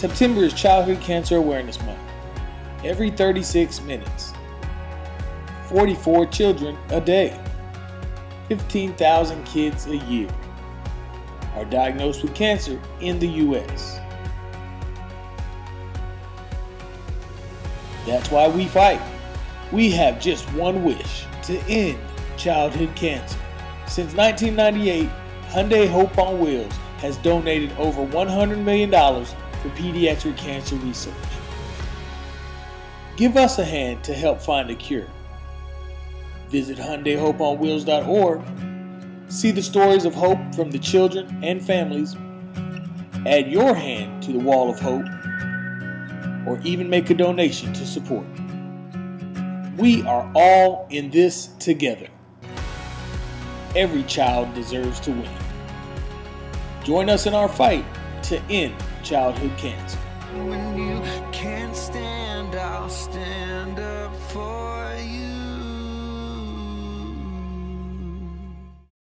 September is Childhood Cancer Awareness Month. Every 36 minutes, 44 children a day, 15,000 kids a year are diagnosed with cancer in the U.S. That's why we fight. We have just one wish to end childhood cancer. Since 1998, Hyundai Hope on Wheels has donated over $100 million for pediatric cancer research. Give us a hand to help find a cure. Visit HyundaiHopeOnWheels.org. See the stories of hope from the children and families. Add your hand to the wall of hope, or even make a donation to support. We are all in this together. Every child deserves to win. Join us in our fight to end childhood cancer.